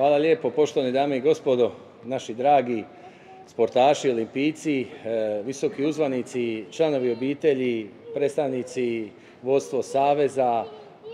Hvala lijepo poštovane dame i gospodo, naši dragi sportaši, olimpijci, e, visoki uzvanici, članovi obitelji, predstavnici, vodstvo saveza,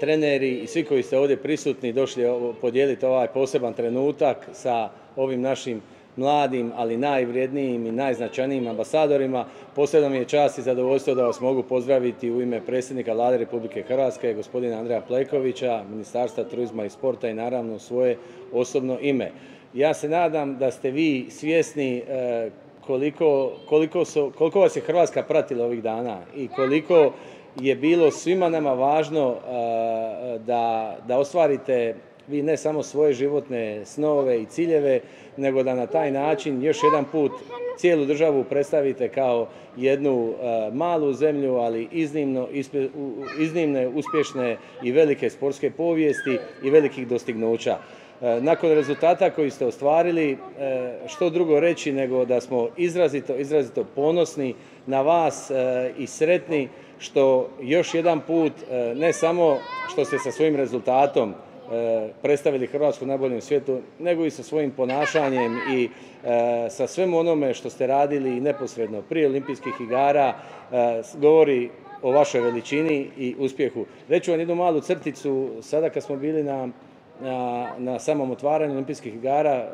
treneri i svi koji ste ovdje prisutni došli podijeliti ovaj poseban trenutak sa ovim našim mladim, ali najvrijednijim i najznačajnijim ambasadorima. Posebno mi je čast i zadovoljstvo da vas mogu pozdraviti u ime predsjednika Vlade Republike Hrvatske, gospodina Andreja Plekovića, Ministarstva turizma i sporta i naravno svoje osobno ime. Ja se nadam da ste vi svjesni e, koliko, koliko, koliko vas je Hrvatska pratila ovih dana i koliko je bilo svima nama važno e, da, da ostvarite vi ne samo svoje životne snove i ciljeve, nego da na taj način još jedan put cijelu državu predstavite kao jednu e, malu zemlju, ali iznimno, iznimne, uspješne i velike sportske povijesti i velikih dostignuća. E, nakon rezultata koji ste ostvarili, e, što drugo reći nego da smo izrazito, izrazito ponosni na vas i sretni što još jedan put ne samo što ste sa svojim rezultatom predstavili Hrvatsku najboljem svijetu, nego i sa svojim ponašanjem i e, sa svem onome što ste radili neposredno prije olimpijskih igara, e, govori o vašoj veličini i uspjehu. Reću vam jednu malu crticu, sada kad smo bili na, na, na samom otvaranju olimpijskih igara,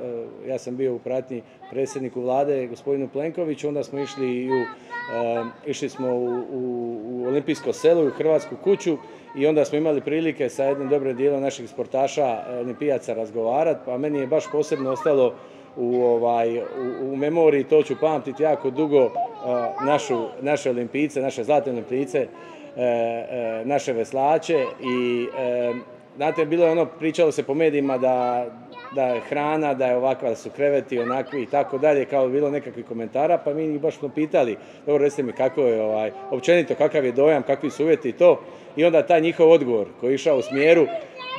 ja sam bio u pratnji predsjedniku vlade, gospodinu Plenkoviću, onda smo išli i u, išli smo u, u, olimpijsko selo, u Hrvatsku kuću i onda smo imali prilike sa jednim dobrim dijelom naših sportaša e, olimpijaca razgovarati, pa meni je baš posebno ostalo u, ovaj, u, memoriji, to ću pamtiti jako dugo, e, našu, naše olimpijice, naše zlatne olimpijice, e, naše veslače i znate, bilo je ono, pričalo se po medijima da, da je hrana, da je ovakva, da su kreveti onakvi i tako dalje, kao bilo nekakvih komentara, pa mi ih baš smo pitali, dobro recite mi kako je, ovaj, općenito kakav je dojam, kakvi su uvjeti i to, i onda taj njihov odgovor koji je išao u smjeru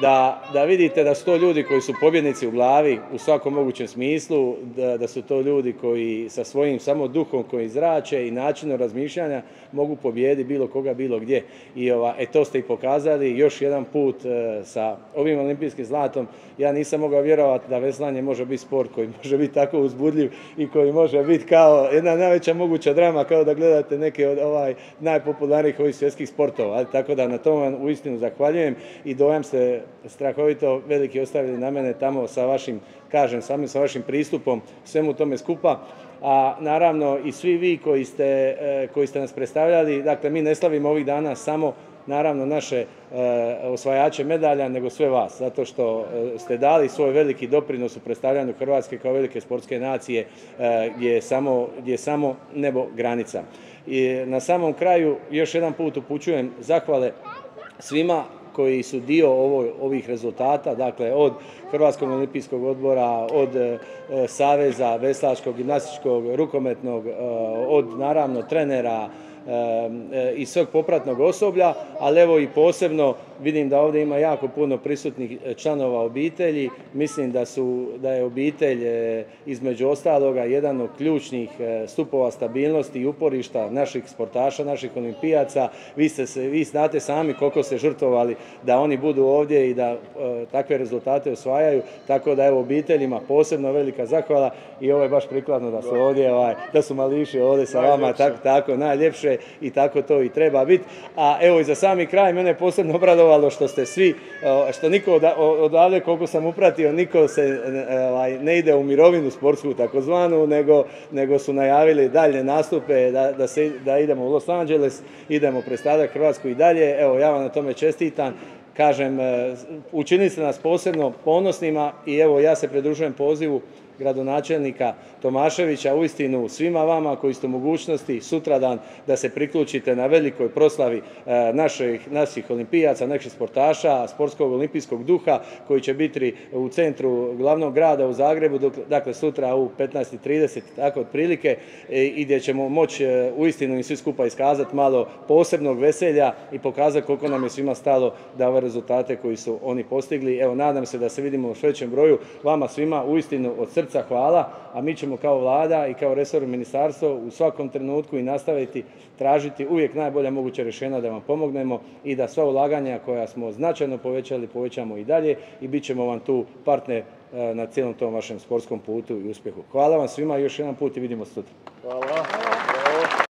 da, da vidite da su to ljudi koji su pobjednici u glavi u svakom mogućem smislu, da, su to ljudi koji sa svojim samo duhom koji zrače i načinom razmišljanja mogu pobijediti bilo koga, bilo gdje. I ova, e, to ste i pokazali još jedan put e, sa ovim olimpijskim zlatom. Ja nisam mogao vjerovati da veslanje može biti sport koji može biti tako uzbudljiv i koji može biti kao jedna najveća moguća drama kao da gledate neke od ovaj najpopularnijih ovih svjetskih sportova. Tako da na tom vam uistinu zahvaljujem i dojam se strahovito veliki ostavili na mene tamo sa vašim, kažem, samim sa vašim pristupom svemu tome skupa. A naravno i svi vi koji ste, e, koji ste nas predstavljali, dakle mi ne slavimo ovih dana samo naravno naše e, osvajače medalja, nego sve vas, zato što e, ste dali svoj veliki doprinos u predstavljanju Hrvatske kao velike sportske nacije gdje je samo, je samo nebo granica. I na samom kraju još jedan put upućujem zahvale svima koji su dio ovih rezultata, dakle od Hrvatskog olimpijskog odbora, od e, Saveza veslačkog, gimnastičkog, rukometnog, e, od naravno trenera, i svog popratnog osoblja, ali evo i posebno vidim da ovdje ima jako puno prisutnih e, članova obitelji. Mislim da, su, da je obitelj e, između ostaloga jedan od ključnih stupova stabilnosti i uporišta naših sportaša, naših olimpijaca. Vi, ste se, vi znate sami koliko se žrtvovali da oni budu ovdje i da takve rezultate osvajaju. Tako da evo obiteljima posebno velika zahvala i ovo je baš prikladno da su ovdje, ovaj, da su mališi ovdje sa vama, tako, tako najljepše i tako to i treba biti. A evo i za sami kraj mene je posebno obradovalo što ste svi, što niko odavde koliko sam upratio, niko se ovaj, ne ide u mirovinu sportsku takozvanu, nego, nego su najavili dalje nastupe da, da, se, da idemo u Los Angeles, idemo predstavljati Hrvatsku i dalje. Evo ja vam na tome čestitam kažem, e, učinili ste nas posebno ponosnima i evo ja se pridružujem pozivu gradonačelnika Tomaševića, uistinu svima vama koji ste u mogućnosti sutradan da se priključite na velikoj proslavi e, naših, olimpijaca, naših sportaša, sportskog olimpijskog duha koji će biti u centru glavnog grada u Zagrebu, dakle sutra u 15.30, tako otprilike, i gdje ćemo moći e, uistinu i svi skupa iskazati malo posebnog veselja i pokazati koliko nam je svima stalo da ove rezultate koji su oni postigli. Evo, nadam se da se vidimo u većem broju. Vama svima uistinu od srca hvala, a mi ćemo kao vlada i kao resorno ministarstvo u svakom trenutku i nastaviti tražiti uvijek najbolja moguća rješenja da vam pomognemo i da sva ulaganja koja smo značajno povećali povećamo i dalje i bit ćemo vam tu partner na cijelom tom vašem sportskom putu i uspjehu. Hvala vam svima još jedan put i vidimo sutra. Hvala.